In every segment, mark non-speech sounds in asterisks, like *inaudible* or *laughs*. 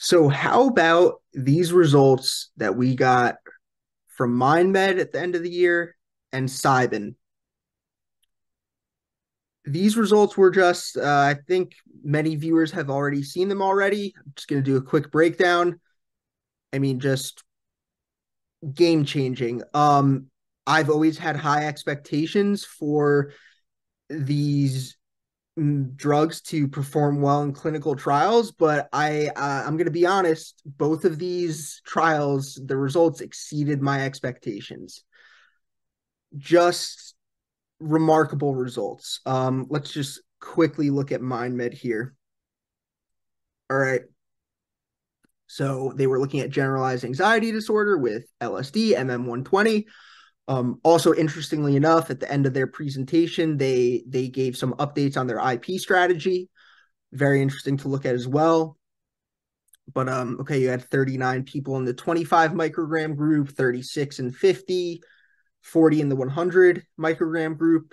So, how about these results that we got from MindMed at the end of the year and Cybin? These results were just, uh, I think many viewers have already seen them already. I'm just going to do a quick breakdown. I mean, just game changing. Um, I've always had high expectations for these drugs to perform well in clinical trials but i uh, i'm going to be honest both of these trials the results exceeded my expectations. Just remarkable results. Um let's just quickly look at mindmed here. All right. So they were looking at generalized anxiety disorder with lsd mm120 um, also, interestingly enough, at the end of their presentation, they they gave some updates on their IP strategy. Very interesting to look at as well. But um, okay, you had 39 people in the 25 microgram group, 36 and 50, 40 in the 100 microgram group,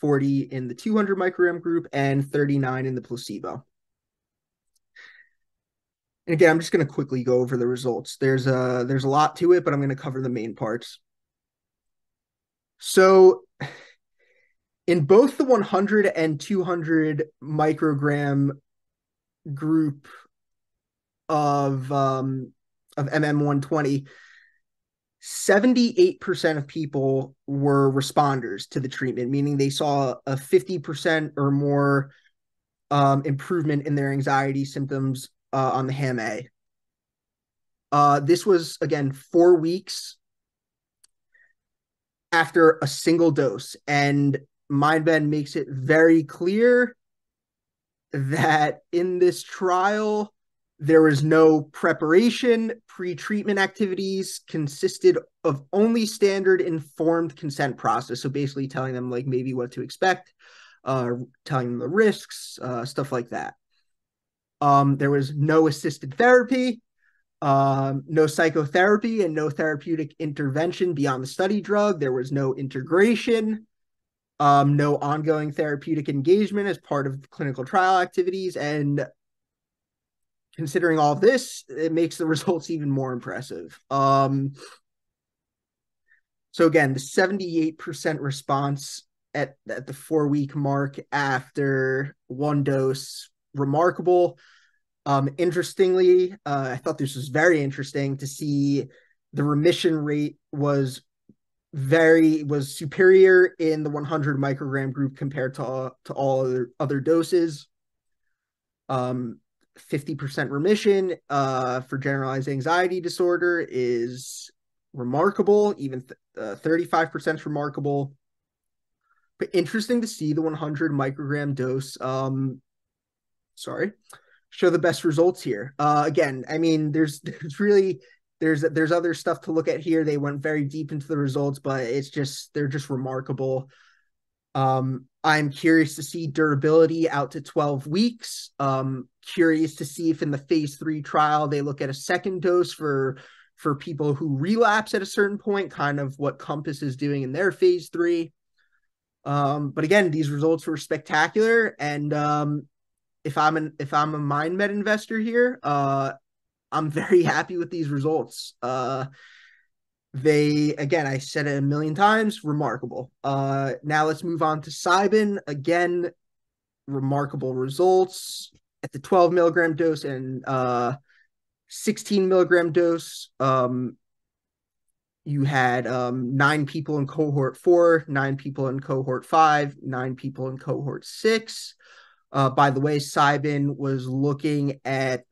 40 in the 200 microgram group, and 39 in the placebo. And again, I'm just going to quickly go over the results. There's a there's a lot to it, but I'm going to cover the main parts. So in both the 100 and 200 microgram group of um of MM120, 78% of people were responders to the treatment, meaning they saw a 50% or more um, improvement in their anxiety symptoms uh, on the Ham A. Uh, this was again four weeks after a single dose, and MindMed makes it very clear that in this trial there was no preparation. Pre-treatment activities consisted of only standard informed consent process. So basically, telling them like maybe what to expect, uh, telling them the risks, uh, stuff like that. Um, there was no assisted therapy, um, no psychotherapy, and no therapeutic intervention beyond the study drug. There was no integration, um, no ongoing therapeutic engagement as part of clinical trial activities. And considering all this, it makes the *laughs* results even more impressive. Um, so again, the 78% response at, at the four week mark after one dose remarkable. Um, interestingly, uh, I thought this was very interesting to see the remission rate was very was superior in the 100 microgram group compared to to all other other doses. Um, 50% remission uh, for generalized anxiety disorder is remarkable. Even th- uh, 35% remarkable. But interesting to see the 100 microgram dose um, sorry, show the best results here. Uh, again, I mean, there's *laughs* there's really there's there's other stuff to look at here. They went very deep into the results, but it's just they're just remarkable. Um, I'm curious to see durability out to 12 weeks. Um, curious to see if in the phase three trial they look at a second dose for for people who relapse at a certain point, kind of what Compass is doing in their phase three. Um, but again, these results were spectacular, and um, if I'm an if I'm a MindMed investor here, uh, I'm very *laughs* happy with these results. Uh, they again, I said it a million times, remarkable. Uh, now let's move on to Cybin. Again, remarkable results at the 12 milligram dose and uh, 16 milligram dose. Um, you had um, nine people in cohort four, nine people in cohort five, nine people in cohort six. Uh, by the way, Cybin was looking at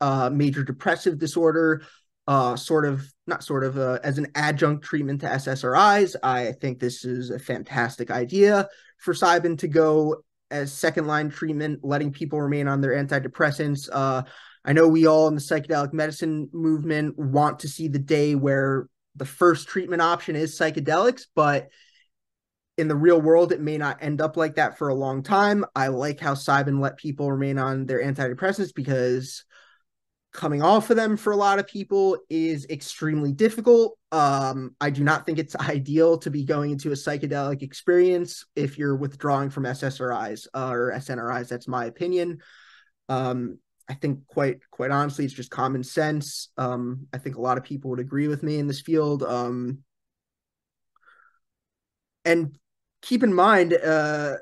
uh, major depressive disorder, uh, sort of, not sort of, uh, as an adjunct treatment to SSRIs. I think this is a fantastic idea for Cybin to go as second line treatment, letting people remain on their antidepressants. Uh, I know we all in the psychedelic medicine movement want to see the day where the first treatment option is psychedelics, but in the real world, it may not end up like that for a long time. I like how Cybin let people remain on their antidepressants because coming off of them for a lot of people is extremely difficult. Um, I do not think it's *laughs* ideal to be going into a psychedelic experience if you're withdrawing from SSRIs uh, or SNRIs. That's my opinion. Um, I think quite quite honestly, it's just common sense. Um, I think a lot of people would agree with me in this field. Um, and keep in mind, uh,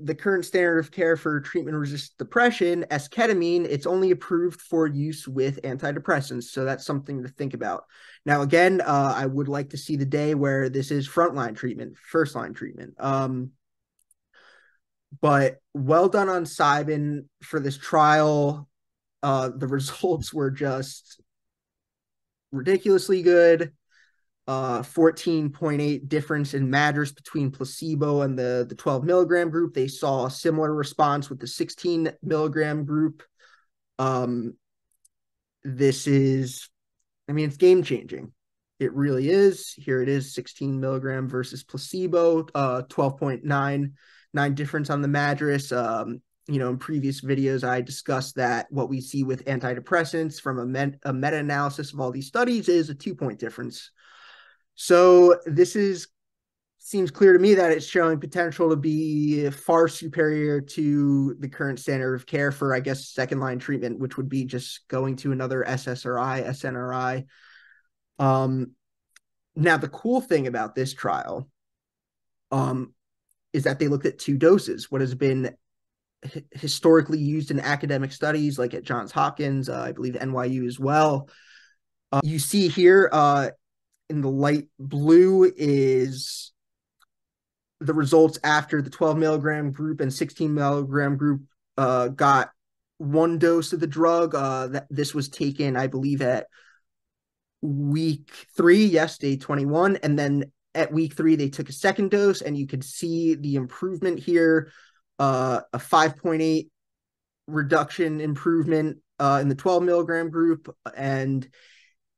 the, current standard of care for treatment resistant depression, esketamine, it's only approved for use with antidepressants. So that's something to think about. Now, again, uh, I would like to see the day where this is frontline treatment, first line treatment. Um, but well done on Cybin for this trial. Uh, the *laughs* results were just ridiculously good uh 14.8 difference in MADRS between placebo and the the 12 milligram group. They saw a similar response with the 16 milligram group. Um this is i mean it's game changing. It really is. Here it is 16 milligram versus placebo uh 12.9 nine difference on the MADRS um you know in previous videos i discussed that what we see with antidepressants from a, a meta-analysis of all these studies is a two point difference so this is seems clear to me that it's showing potential to be far superior to the current standard of care for, I guess, second line treatment, which would be just going to another SSRI, SNRI. Um, now, the cool thing about this trial um, is that they looked at two doses. What has been historically used in academic studies, like at Johns Hopkins, uh, I believe NYU as well. Uh, you see here uh, in the light blue is the results after the 12 milligram group and 16 milligram group uh, got one dose of the drug. Uh, that this was taken, I believe, at week three, yes, day 21, and then at week three they took a second dose, and you could see the improvement here, uh, a 5.8 reduction improvement uh, in the 12 milligram group, and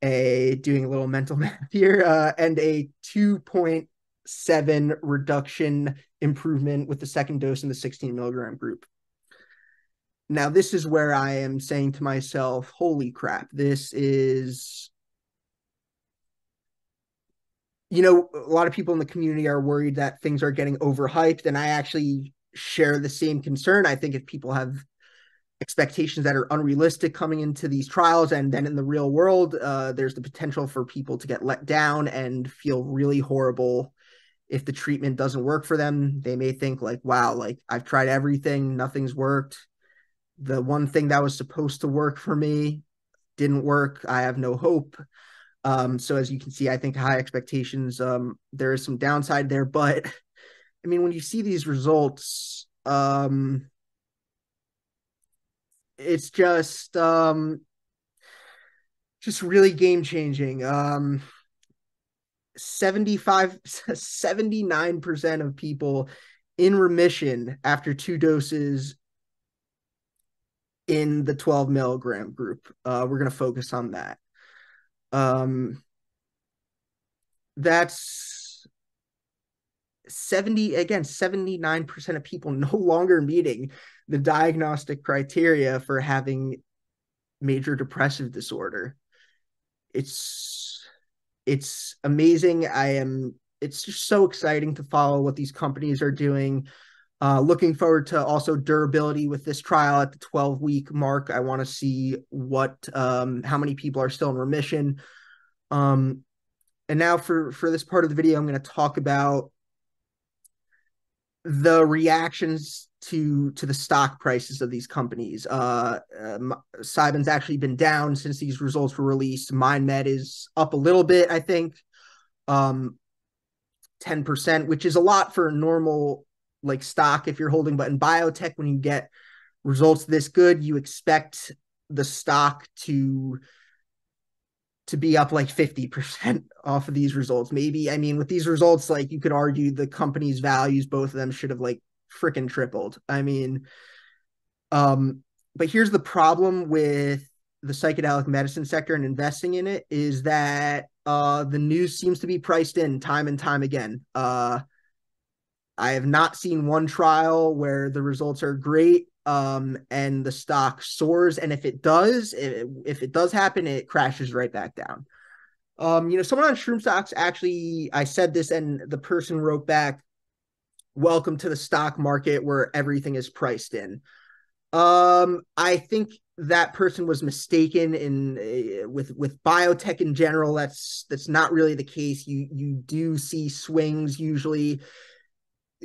a doing a little mental *laughs* math here, uh, and a 2.7 reduction improvement with the second dose in the 16 milligram group. Now, this is where I am saying to myself, holy crap, this is. You know, a lot of people in the community are worried that things are getting overhyped, and I actually share the same concern. I think if people have expectations that are unrealistic coming into these trials and then in the real world uh, there's the potential for people to get let down and feel really horrible if the treatment doesn't work for them. They may think like wow like i've tried everything nothing's worked. The one thing that was supposed to work for me didn't work. I have no hope. Um, so as you can see i think high expectations um, there is some downside there but i mean when you see these results um, it's just um just really game changing. Um 75 79% of people in remission after two doses in the 12 milligram group. Uh we're going to focus on that. Um that's 70 again 79% of people *laughs* no longer meeting the diagnostic criteria for having major depressive disorder. It's it's amazing. I am it's just so exciting to follow what these companies are doing. Uh, looking forward to also durability with this trial at the 12 week mark. I want to see what um, how many people are still in remission. Um, and now for for this part of the video, I'm going to talk about the reactions to to the stock prices of these companies. Uh, Cybin's actually been down since these results were released. MindMed is up a little bit, I think, um, ten percent, which is a lot for normal like stock if you're holding. But in biotech, when you get results this good, you expect the stock to to be up like 50% *laughs* off of these results. Maybe, I mean, with these results, like you could argue the company's values, both of them should have like freaking tripled. I mean, um, but here's the problem with the psychedelic medicine sector and investing in it is that uh, the news seems to be priced in time and time again. Uh, I have not seen one trial where the results are great um, and the stock soars. And if it does, if, it does happen, it crashes right back down. Um, you know, someone on Shroom Stocks actually, I said this, and the person wrote back, welcome to the stock market where everything is priced in. Um, I think that person was mistaken in uh, with with biotech in general. That's that's not really the case. You you do see swings usually.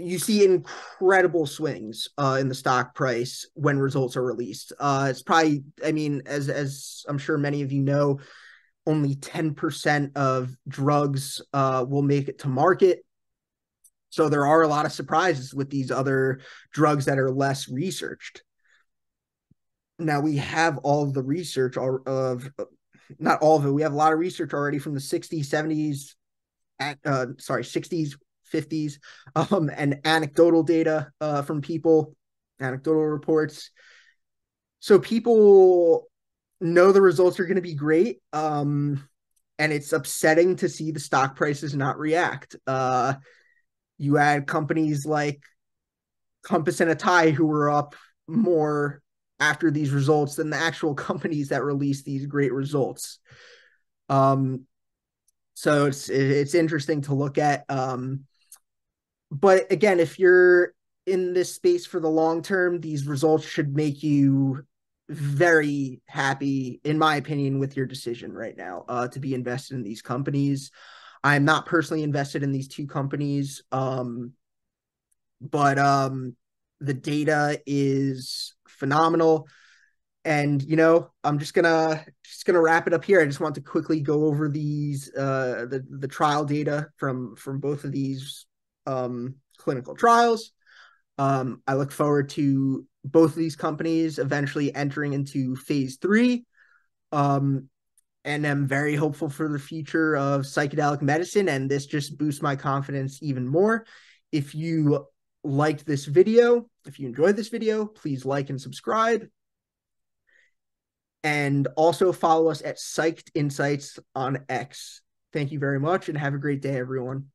You see incredible swings uh, in the stock price when results are released. Uh, it's probably, I mean, as as I'm sure many of you know, only 10% of drugs uh, will make it to market. So there are a lot of surprises with these other drugs that are less researched now we have all the research of not all of it we have a lot of research already from the 60s 70s at, uh, sorry 60s 50s um, and anecdotal data uh, from people anecdotal reports so people know the results are going to be great um, and it's upsetting to see the stock prices not react uh, you had companies like compass and atai who were up more after these results than the actual *laughs* companies that released these great results. Um, so it's it's interesting to look at. Um, but again, if you're in this space for the long term, these results should make you very happy, in my opinion, with your decision right now uh, to be invested in these companies. I'm not personally invested in these two companies, um, but um, the data is phenomenal. And you know, I'm just gonna just gonna wrap it up here. I just want to quickly go over these uh the the trial data from from both of these um clinical trials. Um, I look forward to both of these companies eventually entering into phase three. Um, and I'm very hopeful for the future of psychedelic medicine. And this just boosts my confidence even more. If you liked this video, if you enjoyed this video, please like and subscribe. And also follow us at Psyched Insights on X. Thank you very much and have a great day, everyone.